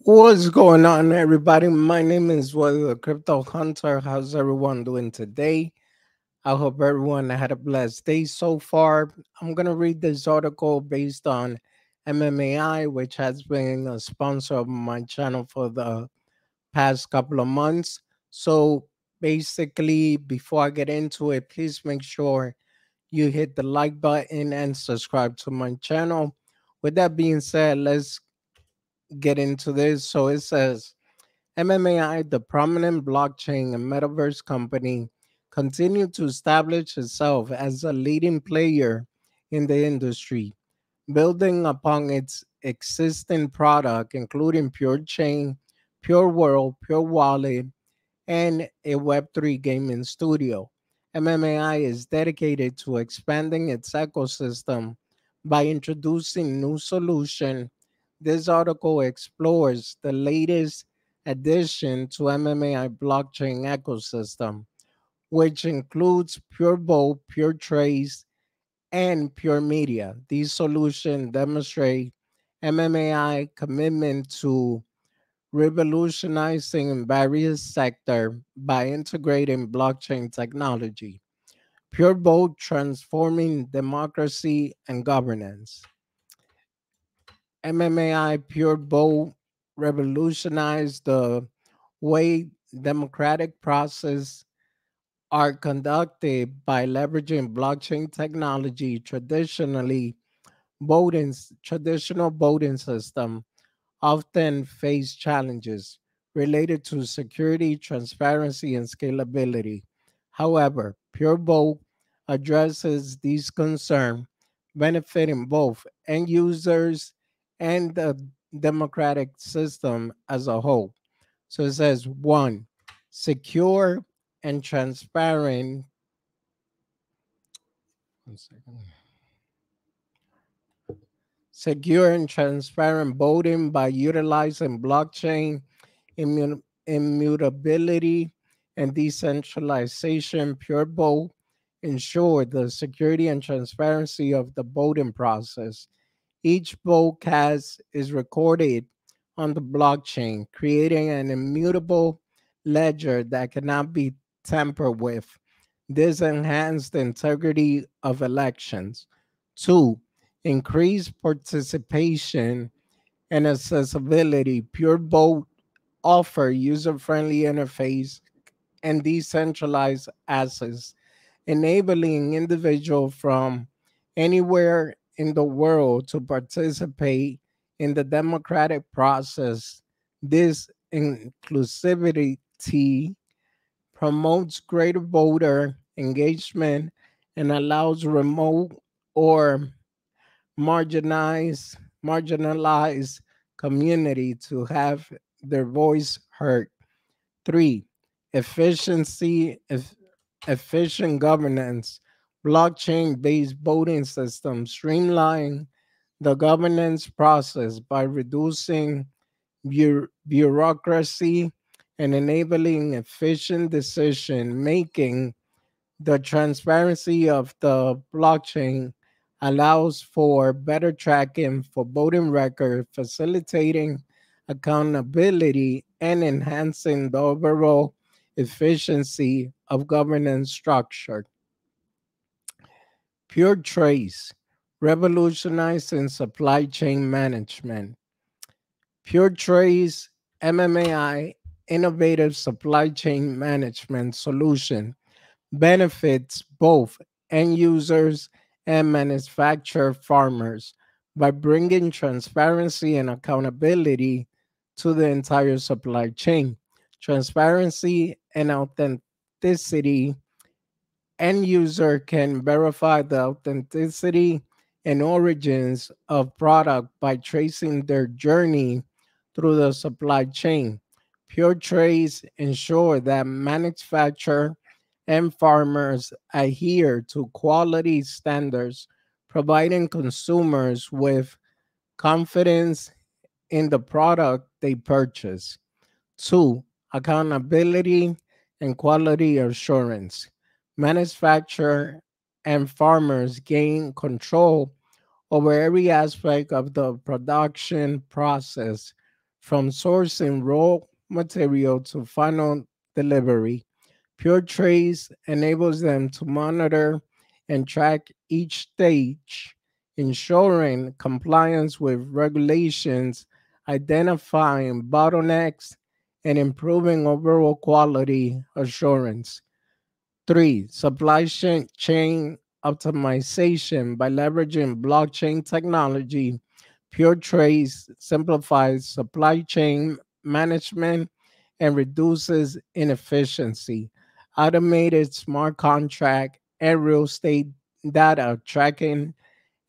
What's going on, everybody? My name is Wadi the Crypto Hunter. How's everyone doing today? I hope everyone had a blessed day so far. I'm going to read this article based on MMAI, which has been a sponsor of my channel for the past couple of months. So, basically, before I get into it, please make sure you hit the like button and subscribe to my channel. With that being said, let's get into this. So it says MMAI, the prominent blockchain and metaverse company, continued to establish itself as a leading player in the industry, building upon its existing product, including Pure Chain, Pure World, Pure Wallet, and a Web3 gaming studio. MMAI is dedicated to expanding its ecosystem by introducing new solutions this article explores the latest addition to MMAI blockchain ecosystem, which includes Pure PureTrace, and Pure Media. These solutions demonstrate MMAI commitment to revolutionizing various sectors by integrating blockchain technology. Pure Vote transforming democracy and governance. MMAI Pure Vote revolutionized the way democratic process are conducted by leveraging blockchain technology. Traditionally, voting traditional voting system often face challenges related to security, transparency, and scalability. However, Pure Vote addresses these concerns, benefiting both end users and the democratic system as a whole. So it says one, secure and transparent. One second. Secure and transparent voting by utilizing blockchain immutability and decentralization. Pure vote ensure the security and transparency of the voting process each vote broadcast is recorded on the blockchain, creating an immutable ledger that cannot be tampered with. This enhanced the integrity of elections. Two, increased participation and accessibility. Pure Vote offer user-friendly interface and decentralized access, enabling individuals from anywhere in the world to participate in the democratic process. This inclusivity promotes greater voter engagement and allows remote or marginalized marginalized community to have their voice heard. Three, efficiency, efficient governance blockchain based voting system streamline the governance process by reducing bu- bureaucracy and enabling efficient decision making. The transparency of the blockchain allows for better tracking for voting record, facilitating accountability and enhancing the overall efficiency of governance structure. Pure Trace, revolutionizing supply chain management. Pure Trace MMAI innovative supply chain management solution benefits both end users and manufacturer farmers by bringing transparency and accountability to the entire supply chain. Transparency and authenticity end user can verify the authenticity and origins of product by tracing their journey through the supply chain. Pure Trace ensure that manufacturer and farmers adhere to quality standards, providing consumers with confidence in the product they purchase. Two, accountability and quality assurance manufacturer and farmers gain control over every aspect of the production process from sourcing raw material to final delivery. Pure Trace enables them to monitor and track each stage, ensuring compliance with regulations, identifying bottlenecks, and improving overall quality assurance. Three, supply chain optimization by leveraging blockchain technology. Pure Trace simplifies supply chain management and reduces inefficiency. Automated smart contract and real estate data tracking,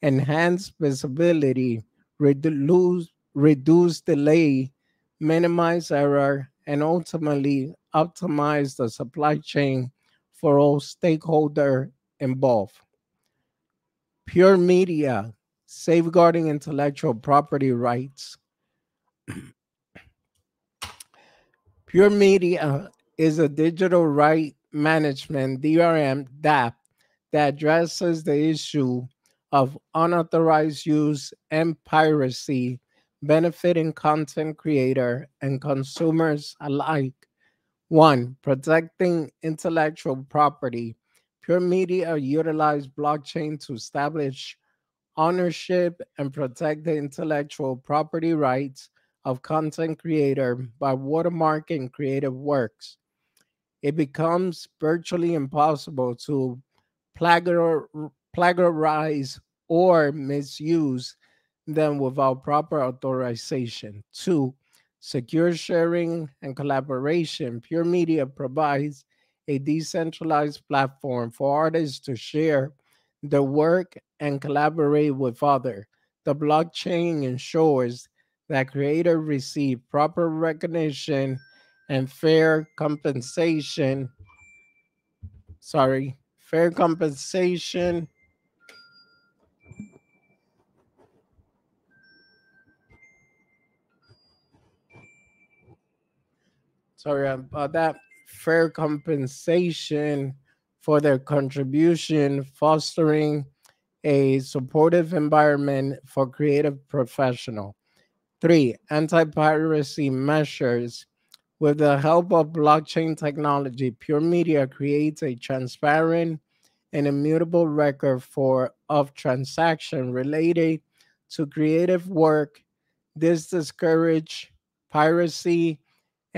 enhance visibility, reduce, reduce delay, minimize error, and ultimately optimize the supply chain for all stakeholder involved. Pure Media, safeguarding intellectual property rights. Pure Media is a digital right management DRM DAP that addresses the issue of unauthorized use and piracy benefiting content creator and consumers alike. One, protecting intellectual property. Pure Media utilize blockchain to establish ownership and protect the intellectual property rights of content creator by watermarking creative works. It becomes virtually impossible to plagiarize or misuse them without proper authorization. Two, secure sharing and collaboration. Pure Media provides a decentralized platform for artists to share their work and collaborate with others. The blockchain ensures that creators receive proper recognition and fair compensation. Sorry, fair compensation sorry about that. Fair compensation for their contribution fostering a supportive environment for creative professional. Three anti-piracy measures. With the help of blockchain technology pure media creates a transparent and immutable record for of transaction related to creative work. This discourage piracy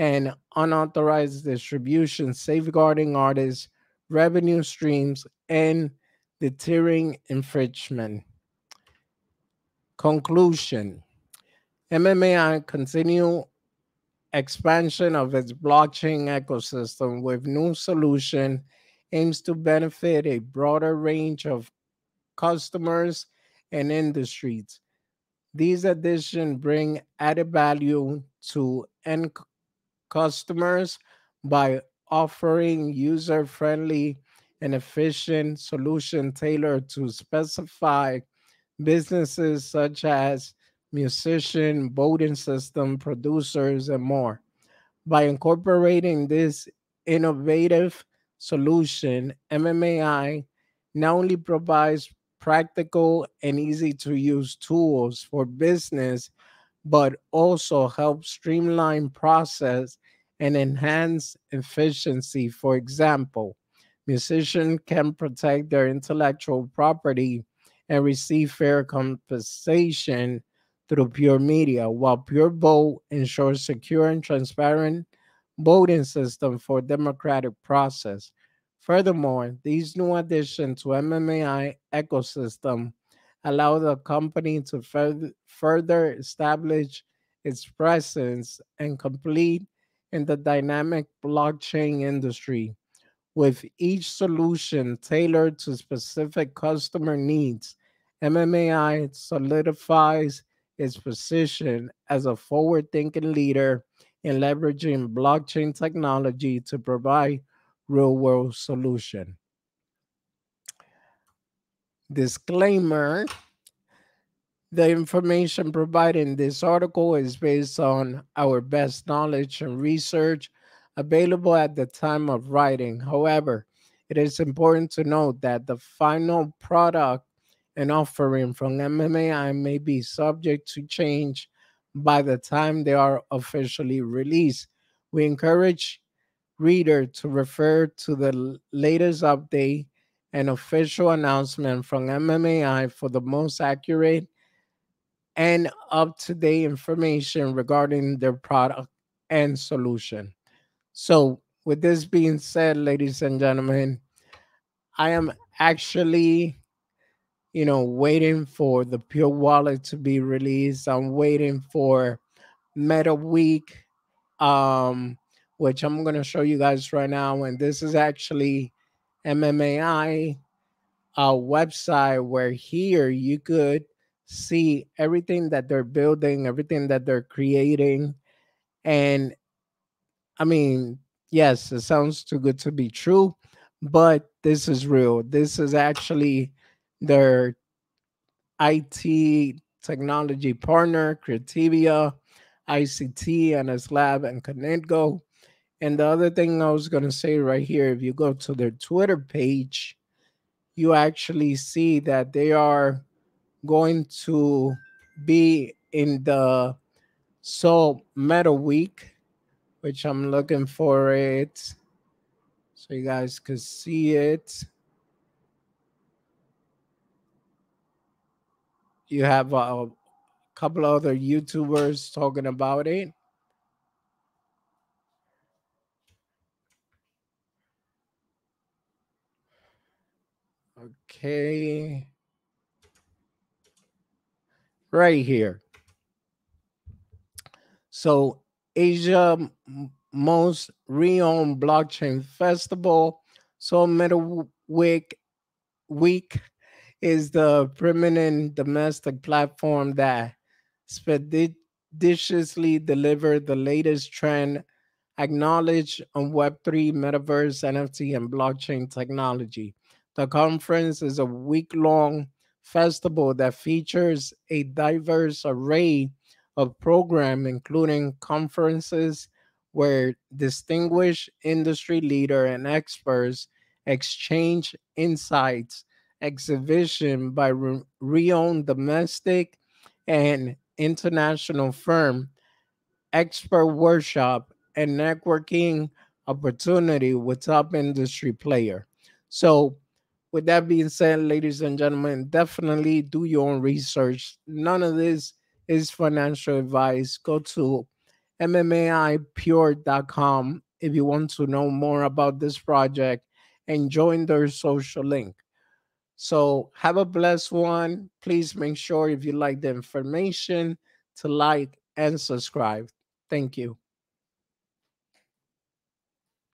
and unauthorized distribution, safeguarding artists' revenue streams, and deterring infringement. Conclusion MMAI continue expansion of its blockchain ecosystem with new solution aims to benefit a broader range of customers and industries. These additions bring added value to end customers by offering user-friendly and efficient solution tailored to specify businesses such as musician, voting system producers, and more. By incorporating this innovative solution, MMAI not only provides practical and easy to use tools for business but also help streamline process and enhance efficiency. For example, musicians can protect their intellectual property and receive fair compensation through Pure Media, while Pure Vote ensures secure and transparent voting system for democratic process. Furthermore, these new additions to MMAI ecosystem allow the company to further, further establish its presence and complete in the dynamic blockchain industry. With each solution tailored to specific customer needs, MMAI solidifies its position as a forward thinking leader in leveraging blockchain technology to provide real world solution. Disclaimer The information provided in this article is based on our best knowledge and research available at the time of writing. However, it is important to note that the final product and offering from MMAI may be subject to change by the time they are officially released. We encourage reader to refer to the latest update and official announcement from MMAI for the most accurate and up to date information regarding their product and solution. So, with this being said, ladies and gentlemen, I am actually, you know, waiting for the Pure Wallet to be released. I'm waiting for Meta Week, um, which I'm going to show you guys right now. And this is actually MMAI a website where here you could see everything that they're building, everything that they're creating. And I mean, yes, it sounds too good to be true, but this is real. This is actually their IT technology partner, Creativia, ICT, and its Lab and ConnectGo. And the other thing I was going to say right here, if you go to their Twitter page, you actually see that they are going to be in the Seoul Meta Week, which I'm looking for it so you guys could see it. You have a couple other YouTubers talking about it. Okay. Right here. So Asia most renowned blockchain festival. So Meta Week Week is the preeminent domestic platform that expeditiously deliver the latest trend acknowledge on Web3, metaverse, NFT, and blockchain technology. The conference is a week long festival that features a diverse array of programs, including conferences where distinguished industry leader and experts exchange insights, exhibition by renowned domestic and international firm, expert workshop, and networking opportunity with top industry player. So with that being said, ladies and gentlemen, definitely do your own research. None of this is financial advice. Go to MMAIpure.com if you want to know more about this project and join their social link. So have a blessed one. Please make sure if you like the information to like and subscribe. Thank you.